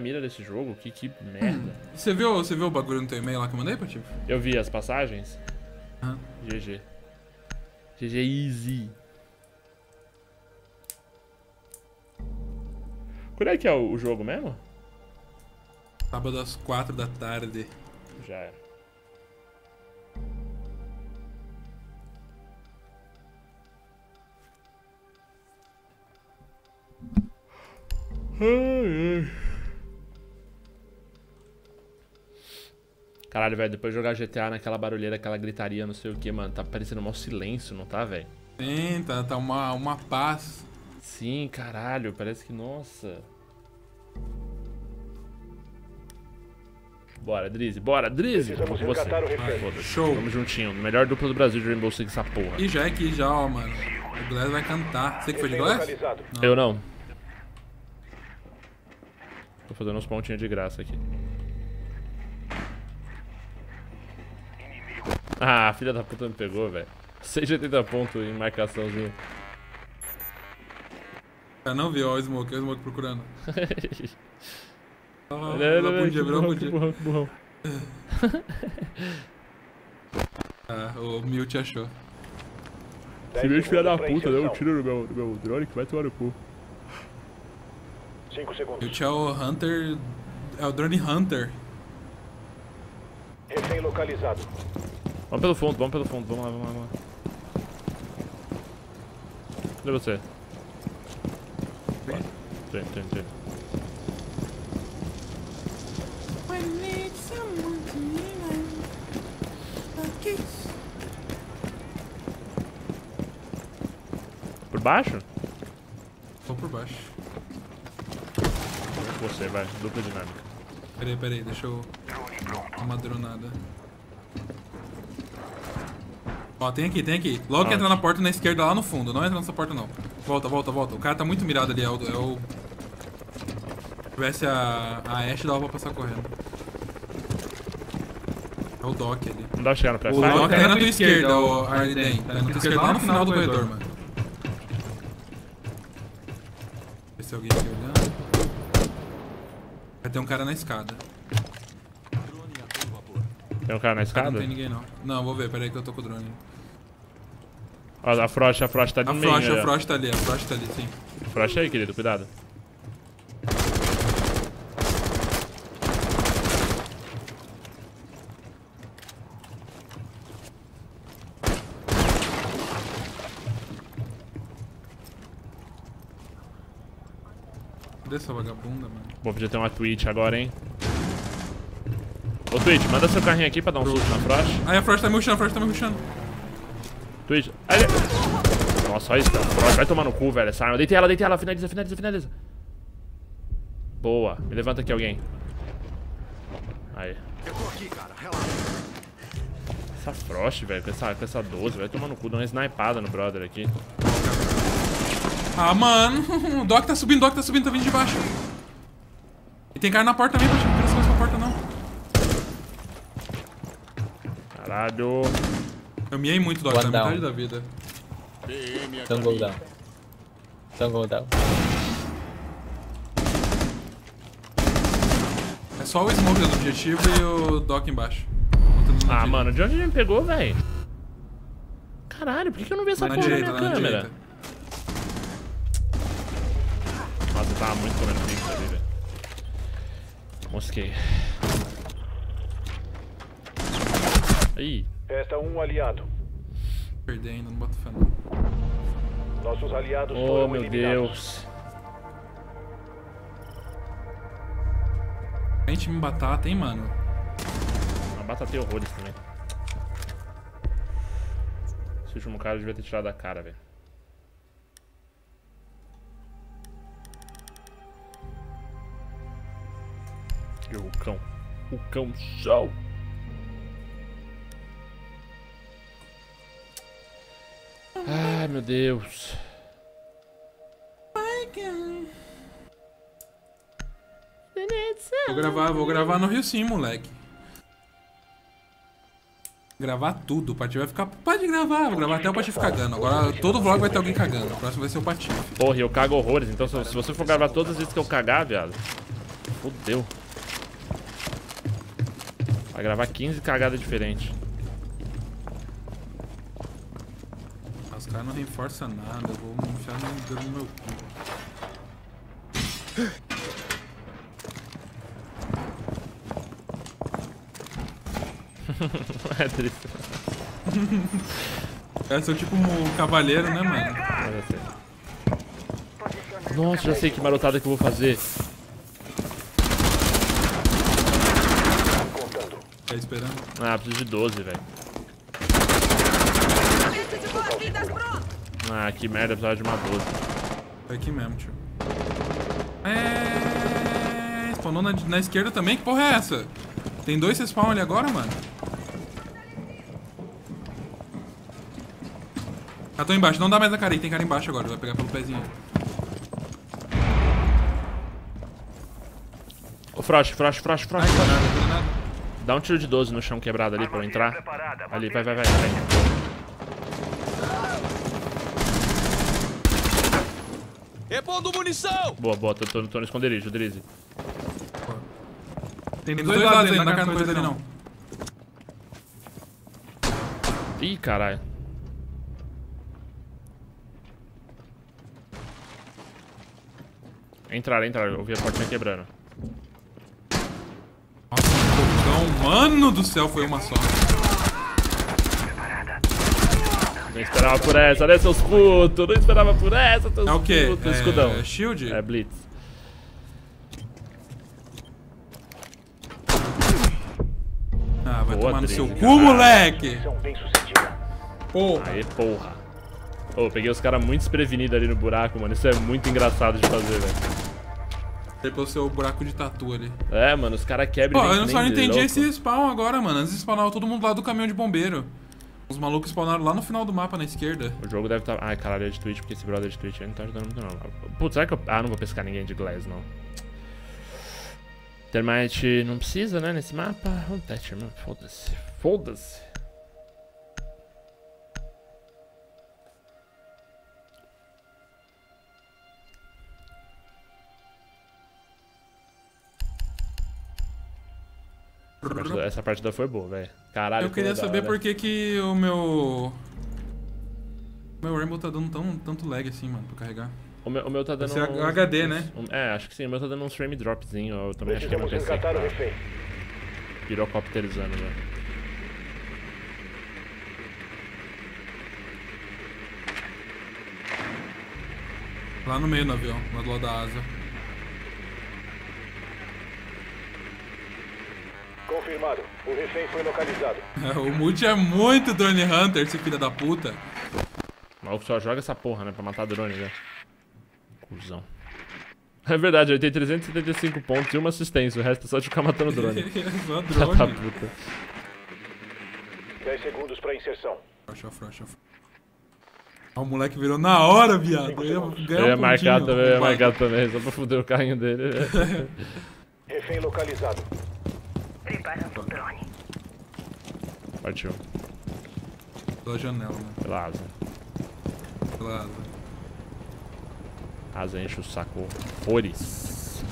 mira desse jogo, que, que merda. Você viu, você viu o bagulho no teu e-mail lá que eu mandei, Patife? Eu vi as passagens. GG. GG easy. Quando é que é o, o jogo mesmo? Sábado às 4 da tarde. Já era. Ai, ai. Caralho, velho, depois de jogar GTA naquela barulheira, aquela gritaria, não sei o que, mano, tá parecendo um silêncio, não tá, velho? Sim, tá, tá uma, uma paz. Sim, caralho, parece que, nossa. Bora, Drizzy, bora, Drizzy! Precisamos com você. Show. Tamo juntinho. Melhor dupla do Brasil de Rainbow Six, essa porra. E já é aqui, já, ó, mano. O Glass vai cantar. Você que foi de Glass? localizado. Eu não. Tô fazendo uns pontinhos de graça aqui. Ah, a filha da puta me pegou, velho. 680 pontos em marcaçãozinho. Eu não vi, ó, o Smoke, ó, o Smoke procurando. Não, não, não, bom dia, burrão, bom que dia. burrão, que burrão. Ah, o Mute achou. Se viu de filha da puta, deu um tiro no meu, no meu drone que vai tomar no cu. Cinco segundos. Mute é o Hunter. É o Drone Hunter. Refém localizado. Vamos pelo fundo, vamos pelo fundo, vamos lá, vamos lá, vamos lá. Cadê você? Tem, tem, tem. Por baixo? Vou por baixo. Você, vai, dupla dinâmica. Peraí, peraí, deixa eu. Uma dronada. Ó, tem aqui, tem aqui. Logo que Onde? entra na porta na esquerda lá no fundo. Não entra nessa porta, não. Volta, volta, volta. O cara tá muito mirado ali. É o. É o... Se tivesse a, a Ashe, dava pra passar correndo. É o Doc ali. Não dá pra chegar no pré O Doc tá na tua esquerda, o Arden. Tá na tua esquerda lá no final do corredor, mano. Ver se alguém aqui olhando. Vai ter um cara na escada. Tem um cara na Ah, não escada? tem ninguém não. Não, vou ver, peraí que eu tô com o drone. Ó, a Frost, a Frost tá de A meio. Frost, a. Frost tá ali, a Frost tá ali, sim. Frost aí, querido, cuidado. Cadê essa vagabunda, mano? Bom, podia ter uma Twitch agora, hein? Ô, Twitch, manda seu carrinho aqui pra dar um susto na Frost. Aí a Frost tá me rushando, a Frost tá me rushando. Twitch. Olha isso, cara. Frost vai tomar no cu, velho. Essa arma. Deitei ela, deitei ela. Finaliza, finaliza, finaliza. Boa. Me levanta aqui alguém. Aí. Essa Frost, velho, com essa, com essa 12, vai tomar no cu, dá uma snipada no brother aqui. Ah, mano. O Doc tá subindo, o Doc tá subindo, tá vindo de baixo. E tem cara na porta também, Patinho. Não precisa essa porta, não. Caralho. Eu miei muito, Doc, na metade da vida. Don't go down. Don't go down. É só o Smoke dando objetivo e o Doc embaixo. Ah, mano, de onde ele me pegou, velho? Caralho, por que eu não vi essa Na porra direita, na minha na câmera? direita. Nossa, eu tava muito comendo pizza ali, velho. Mosquei. Ih, Resta um aliado. Perdendo, não bota fé não. Nossos aliados oh foram meu eliminados. Deus. A gente me batata, hein, mano. Mas batatei horrores também. Esse último cara devia ter tirado a cara, velho. E o cão. O cão show. Ai, meu Deus. Vou gravar, vou gravar no Rio sim, moleque. Gravar tudo, o Pati vai ficar. Pode gravar, vou gravar até o Pati ficar cagando. Agora todo vlog vai ter alguém cagando. O próximo vai ser o Pati. Porra, e eu cago horrores. Então, se, se você for gravar todas as vezes que eu cagar, viado, fodeu. Vai gravar 15 cagadas diferentes. Caras não reforçam nada, eu vou enfiar no dedo no meu cu. é triste. Eu sou tipo um cavaleiro, né, mano? É. Nossa, já sei que marotada que eu vou fazer. Tá esperando? Ah, preciso de 12, velho. Ah, que merda, precisava de uma 12. Foi aqui mesmo, tio. É. Spawnou na, na esquerda também? Que porra é essa? Tem dois respawn ali agora, mano? Ah, tô embaixo. Não dá mais na cara aí. Tem cara embaixo agora. Vai pegar pelo pezinho. Ô, Frost, Frost, Frost, Frost. Ai, granada, granada. Dá um tiro de 12 no chão quebrado ali pra eu entrar. Ali, vai, vai, vai. vai. Repondo munição! Boa, boa, tô, tô, tô no esconderijo, Drizzy. Tem dois lados aí, não dá cara na coisa ali não. Ih, caralho. Entraram, entraram. Eu vi a portinha quebrando. Nossa, que bocão. Mano do céu, foi uma só. Não esperava por essa, né, seus putos? Não esperava por essa, seus É o quê? putos. Escudão. É shield? É Blitz. Ah, vai Boa, tomar no seu cu, moleque! Porra. Aê, porra. Ô, peguei os caras muito desprevenidos ali no buraco, mano. Isso é muito engraçado de fazer, velho. Pelo seu buraco de tatu ali. É, mano, os caras quebram Pô, e eu só não entendi louco. esse spawn agora, mano. Antes spawnava todo mundo lá do caminhão de bombeiro. Os malucos spawnaram lá no final do mapa, na esquerda. O jogo deve estar... Ai, caralho, é de Twitch, porque esse brother de Twitch não tá ajudando muito, não. Putz, será que eu... Ah, não vou pescar ninguém de Glass, não. Termite não precisa, né, nesse mapa. Vamos teste, mano. Foda-se. Foda-se. Essa partida, foi boa, velho. Caralho, Eu queria saber por que que o meu... Meu Rainbow tá dando tão, tanto lag assim, mano, pra carregar. O meu, o meu tá dando. Esse é HD, né? um- é, acho que sim. O meu tá dando um frame dropzinho. Eu também acho que é meu PC. tá pirocopterizando, né? Lá no meio do avião, lá do lado da asa. Confirmado. O refém foi localizado. o Moody é muito Drone Hunter, esse filho da puta. O maluco só joga essa porra, né? Pra matar drone, né? Cusão. É verdade, ele tem 375 pontos e uma assistência. O resto é só de ficar matando drone. Só Filha da drone. puta. 10 segundos para inserção. Frocha, frocha. Ah, o moleque virou na hora, viado. Eu ia Eu ia um marcar pontinho, também, eu ia vai. marcar também, só pra foder o carrinho dele. Refém localizado. Preparando o drone. Partiu. Pela janela, né? Pela asa. Pela asa. Asa enche o saco. Flores.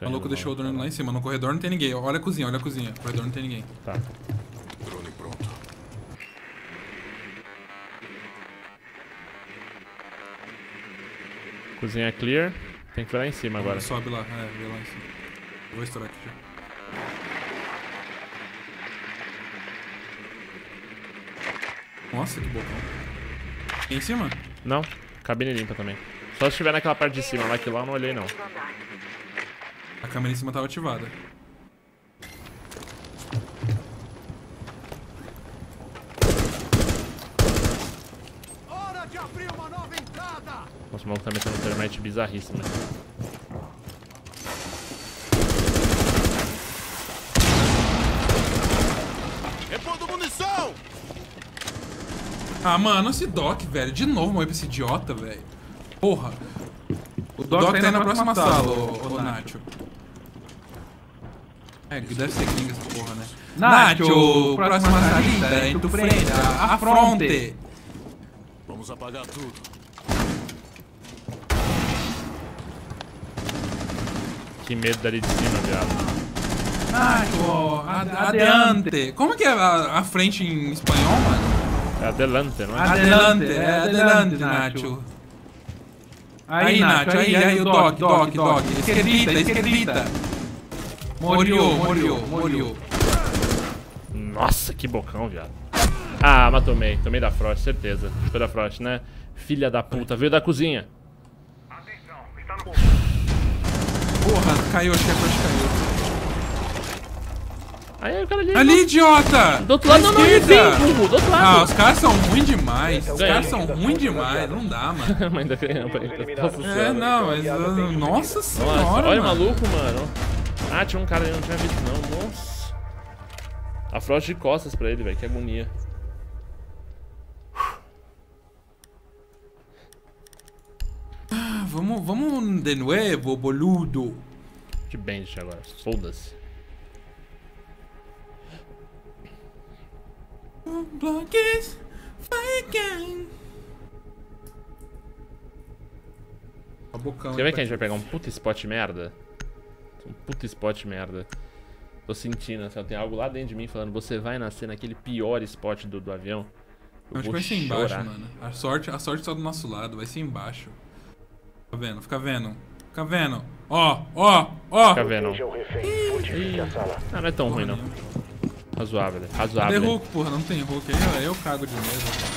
O maluco deixou o drone lá em cima. No corredor não tem ninguém. Olha a cozinha, olha a cozinha. No corredor não tem ninguém. Tá. Cozinha clear. Tem que ver lá em cima agora. Sobe lá, é, vê lá em cima. Eu vou estourar aqui já. Nossa, que bocão. Aqui em cima? Não, cabine limpa também. Só se estiver naquela parte de cima lá, que lá eu não olhei não. A câmera em cima tava ativada. Nossa, o maluco tá metendo um termite bizarríssimo. né? Repondo munição! Ah, mano, esse Doc, velho. De novo morreu pra esse idiota, velho. Porra. O Doc, tá aí na próxima sala, ô, ô Nacho. É, deve ser King essa porra, né? Nacho, próxima salida, em tu frente, a fronte. Vamos apagar tudo. Que medo dali de cima, viado. Nacho, ad- adiante. Como que é a, a frente em espanhol, mano? É adelante, não é? Adelante, é adelante, Nacho. Aí, Nacho, aí, aí, o Doc, Doc, Doc. Esquerdita, esquerdita. Moriu, moriu, moriu. Nossa, que bocão, viado. Ah, mas tomei. Tomei da Frost, certeza. Foi da Frost, né? Filha da puta. Veio da cozinha. Atenção, está no Porra, caiu, acho que a Frost caiu. Aí o cara ali. Ali, idiota! Do outro lado, não, não, enfim, burro, do outro Ah, lado. os caras são ruins demais. Os caras são ruins demais. Não dá, mano. Mas ainda ganhamos É, não, mas. uh, Nossa Nossa, senhora, olha o maluco, mano. Ah, tinha um cara ali, não tinha visto não. Nossa. A Frost de costas pra ele, velho. Que agonia. Vamos, vamos de novo, boludo. De Bandit agora. Foda-se. Quer ver que a gente vai pegar um puta spot merda? Um puta spot merda. Tô sentindo, assim, tem algo lá dentro de mim falando, você vai nascer naquele pior spot do, do avião. Eu Acho que vai ser embaixo, chorar. mano. A sorte, a sorte tá do nosso lado, vai ser embaixo. Fica vendo, fica vendo. Fica vendo. Ó, ó, ó. Fica vendo. Ah, não é tão ruim não. Razoável, Cadê razoável. Hulk, porra? Não tem Hulk aí, eu, eu cago de medo.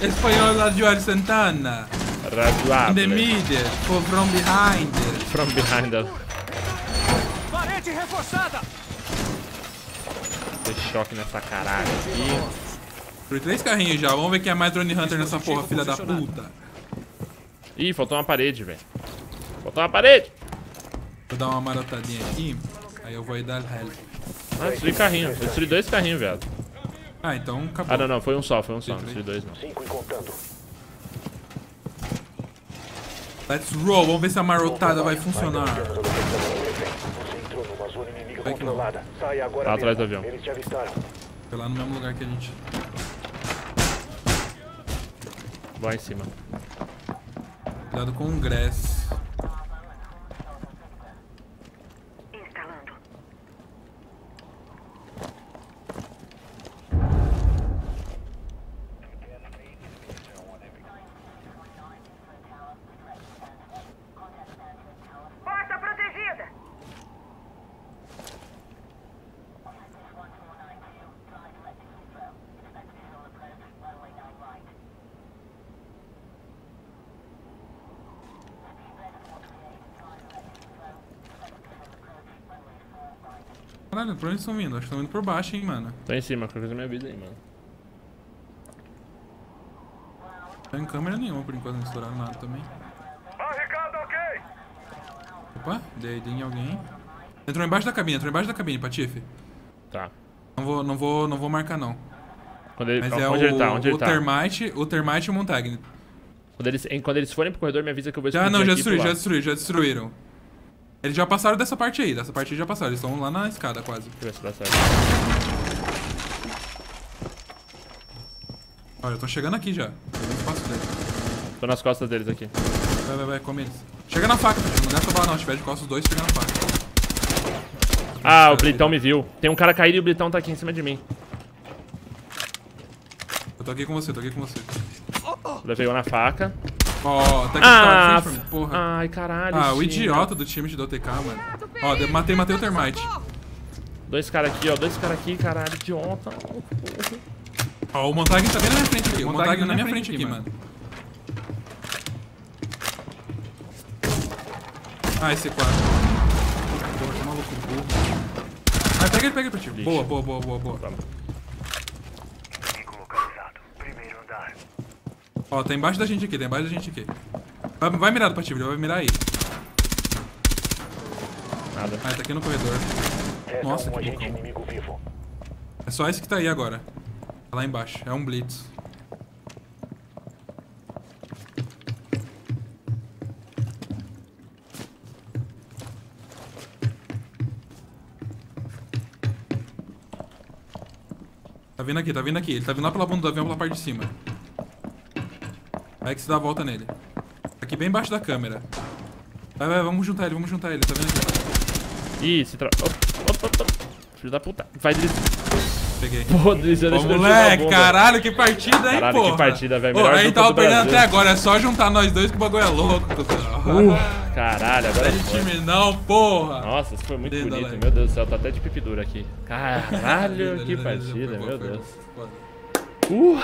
Espanhol lá de Joel Santana. In the Razoável. middle, for from behind. From behind us. Parede reforçada! Dei choque nessa caralho aqui. Por três carrinhos já, vamos ver quem é mais Drone Hunter nessa porra, filha da puta. Ih, faltou uma parede, velho. Faltou uma parede. Vou dar uma marotadinha aqui, aí eu vou aí dar help. Ah, destruí carrinho. Eu destruí dois carrinhos, viado. Ah, então acabou. Ah, não, não. Foi um só, foi um só. Não destruí dois, não. Cinco e contando. Let's roll, vamos ver se a marotada vai funcionar. Vai que não. Tá atrás do avião. Foi lá no mesmo lugar que a gente. Vai em cima. Cuidado com o grass. Caralho, pra onde eles estão vindo? Acho que estão indo por baixo, hein, mano. Tô em cima, qualquer coisa da minha vida aí, mano. Não tem câmera nenhuma por enquanto, não estouraram nada também. Barricada ok! Opa, dei, dei em alguém. Entrou embaixo da cabine, entrou embaixo da cabine, Patife. Tá. Não vou, não vou, não vou marcar não. Quando ele, Mas onde é o, ele tá? Onde ele o tá? Termite, o Termite e o Montagni. Quando eles, em- quando eles forem pro corredor, me avisa que eu vou Já explodir não, já destruí, já destruí, já destruíram. Eles já passaram dessa parte aí, dessa parte aí já passaram. Eles estão lá na escada quase. Deixa eu ver se dá certo. Olha, eu tô chegando aqui já. Tô nas costas deles aqui. Vai, vai, vai, come eles. Chega na faca. Não gasta bala não. Se tiver de costas os dois, chega na faca. Ah, o Blitão me viu. Tem um cara caído e o Blitão tá aqui em cima de mim. Eu tô aqui com você, tô aqui com você. Ele pegou na faca. Ó, tá aqui Ah, tá, pra mim, porra. Ai, caralho. Ah, o idiota do time de DOTK, mano. Ó, de- matei, matei o Termite. Dois caras aqui, ó. Dois caras aqui, caralho. Idiota. Ó, o Montagni tá bem na minha frente aqui. O Montagni na minha frente aqui, mano. Ah, esse quadro. Porra, que maluco burro. Ah, pega ele, pega ele pra ti. Boa, boa, boa, boa, boa. Ó, tá embaixo da gente aqui, tá embaixo da gente aqui. Vai, vai mirar do patíbulo, vai mirar aí. Nada. Ah, tá aqui no corredor. Nossa, que bocão. É só esse que tá aí agora. Tá lá embaixo. É um blitz. Tá vindo aqui, tá vindo aqui. Ele tá vindo lá pela bunda do avião, pela parte de cima. Aí que você dá a volta nele. Aqui bem embaixo da câmera. Vai, vai, vamos juntar ele, vamos juntar ele. Tá vendo aqui? Ih, se tra... Opa, opa, opa. Filho da puta. Vai deslizar. Peguei. Pô, deslizando Ô, moleque, caralho, que partida, hein, porra. que partida, velho. Pô, Melhor a gente tava do perdendo até agora, é só juntar nós dois que o bagulho é louco. Uh, caralho, agora Não é time não, porra. Nossa, isso foi muito Dedo, bonito. Meu Deus do céu, tá até de pipidura aqui. Caralho, que partida, meu Deus. Uh.